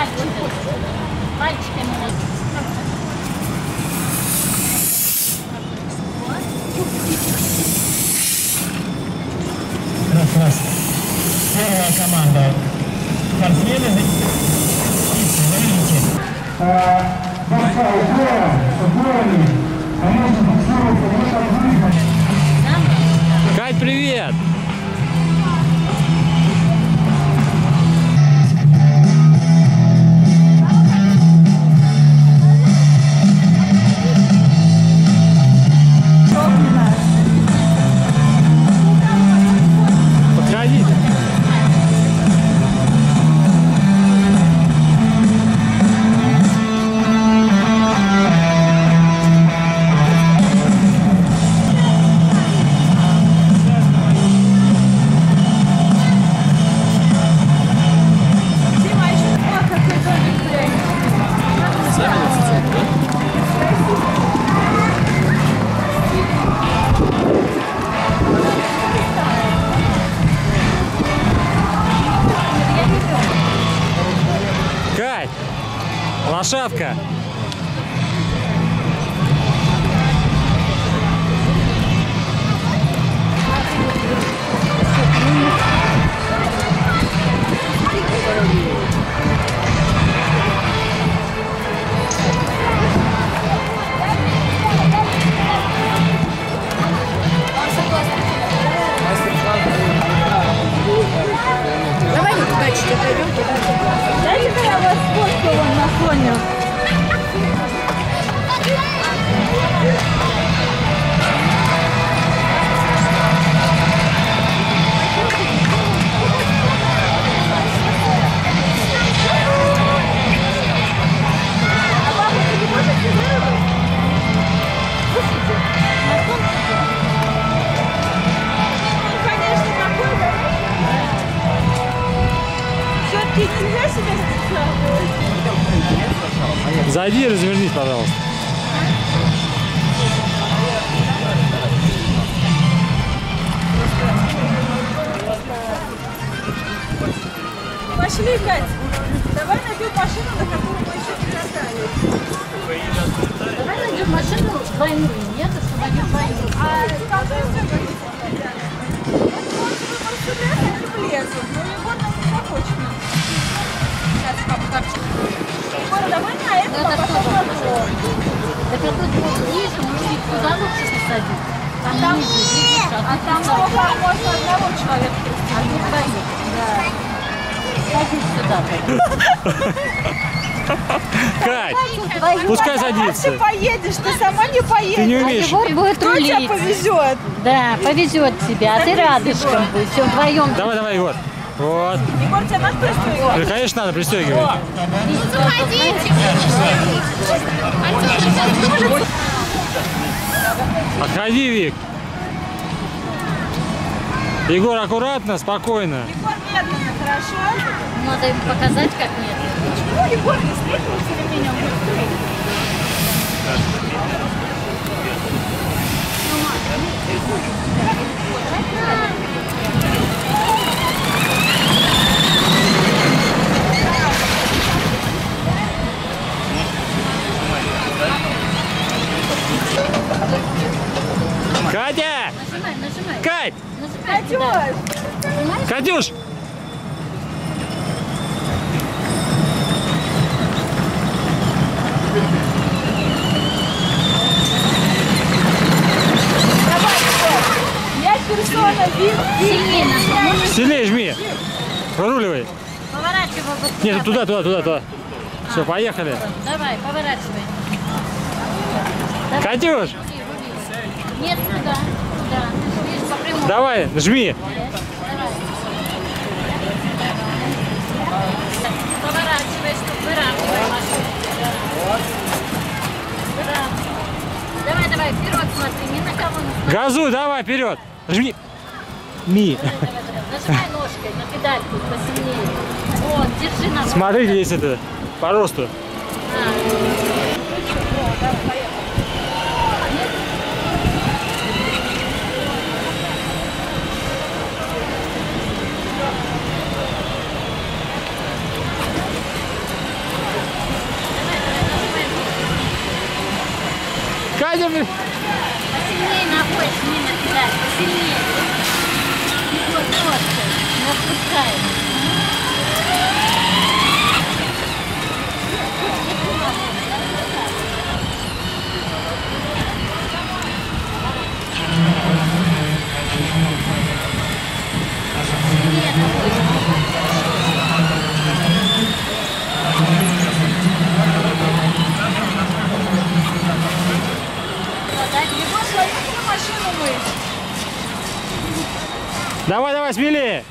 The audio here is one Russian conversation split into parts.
Пальчиками. Пальчиками. Раз, раз. Первая команда. Спортсмены заявите. Борца упора, сборами, конечно, боксируется в этом выходе. Кать, привет! Лошадка! Зайди и развернись, пожалуйста. Пошли, Кать. Давай найдем машину, на которую мы еще не катались. Давай найдем машину двойную. Нет, что найдем двойную. А все будет стоять. Мерседес, они влезут, но его нам не захочет. Сейчас, папа, капчик. Егор, давай на это, Это а что потом на там? то. Так это вот ниже, может быть, туда лучше посадить. Там, видишь, а А там можно одного человека А тут двоих. Да. Садись сюда. Кать! Двоих. Пускай садится. ты поедешь? Ты сама не Ты поедешь. не А умеешь. Егор будет Кто тебя рулить. повезет? Да, повезет тебя, а ты рядышком будь. Все вдвоем. Давай, давай, Егор. Вот. Егор, тебя надо пристегивать? Да, конечно, надо пристегивать. Отходи, Вик. Егор, аккуратно, спокойно. Егор, медленно, хорошо? Надо им показать, как нет. Почему Егор не встретился ремнем быстрее? Катя! Катюш, Катюш! Сильнее жми. Выруливай. Поворачивай Нет, туда, туда, туда, туда. Все, поехали. Давай, поворачивай. Катюш, Нет, туда. Туда. Давай, жми. Поворачивай, чтобы выравнивай машину. Давай, давай, вперед смотри, ни на кого не. Газуй, давай, вперед. Жми. Ми. Нажимай ножкой на педальку посильнее. Вот, держи на Смотрите, здесь это по росту. блин. Посильнее ногой, Мина, кидай, посильнее. Егор, просто, мыть. Давай, давай, смелее.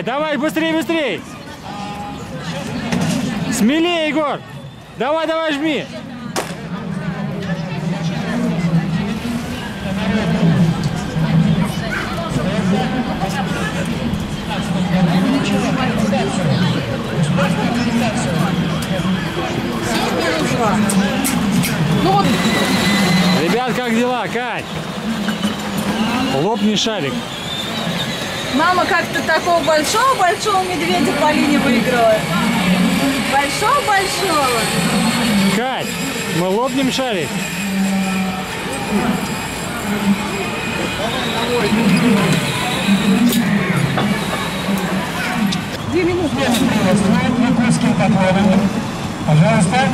Быстрее, давай, быстрее, быстрее. Смелее, Егор. Давай, давай, жми. Ребят, как дела, Кать? Лопни шарик. Мама как-то такого большого-большого медведя по линии выиграла. Большого-большого. Кать, мы лопнем шарик. Якутским подводами. Пожалуйста.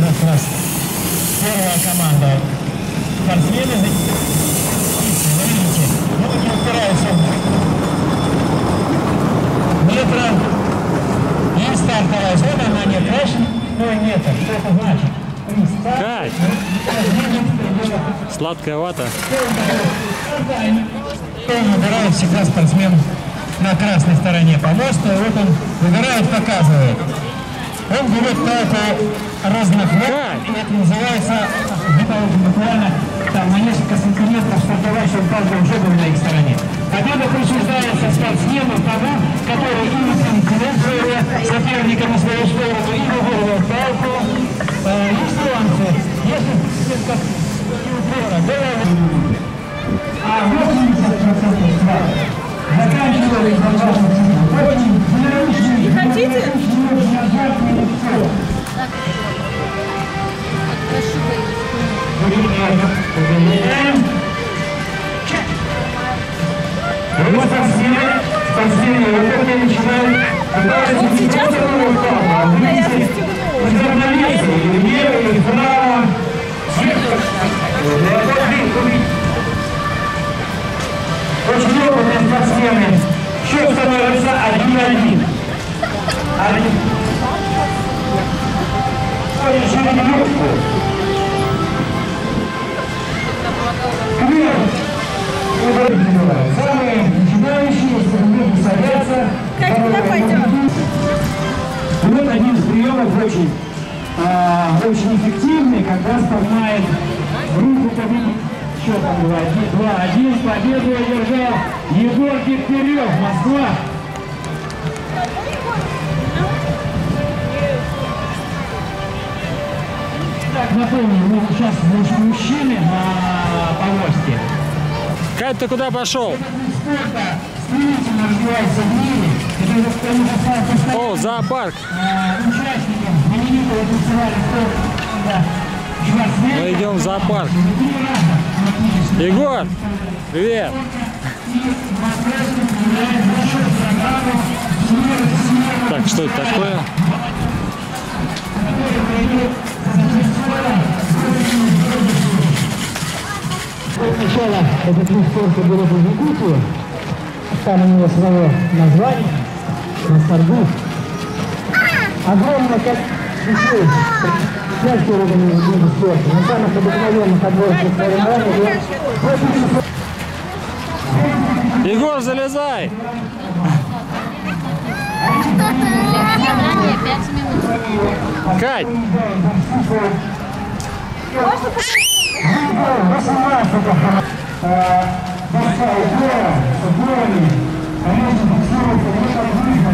Раз, раз. Первая команда. Спортсмены, вы видите, ноги упираются метра. И стартовая зона, она не крашена, но нет. Что это значит? Кать, сладкая вата. Он выбирает всегда спортсмен на красной стороне помоста, и вот он выбирает, показывает. Он берет палку разных ног, и это называется буквально там на несколько сантиметров чтобы палка уже была на их стороне. Победа присуждается спортсмену тому, который или конкурируя соперника на свою сторону, или вырвал палку. Вот спортсмены, спортсмены, вот это начинают сейчас не просто упал, а а выйти из равновесия, или влево, или вправо. Очень опытные спортсмены. Счет становится 1-1. Один. Ой, решили юбку. Кверх. Самые начинающие, если садятся. Кать, куда пойдем? Вот один из очень, а, очень эффективный, когда вспоминает руку победить. Что там было? Один, два, один. Победу одержал Егор Дегтярев, Москва. Так, напомню, мы сейчас муж- мужчины на повозке. Кать, ты куда пошел? О, зоопарк. Мы идем в зоопарк. Егор, привет. Так, что это такое? Сначала этот вид спорта был в Якутии, там у него свое название, Масаргу. Огромное количество детей, всякие уровни вида спорта, на самых обыкновенных отборочных соревнованиях Егор, залезай. Лига 18 э, доска угора, угорами, они зафиксируются не как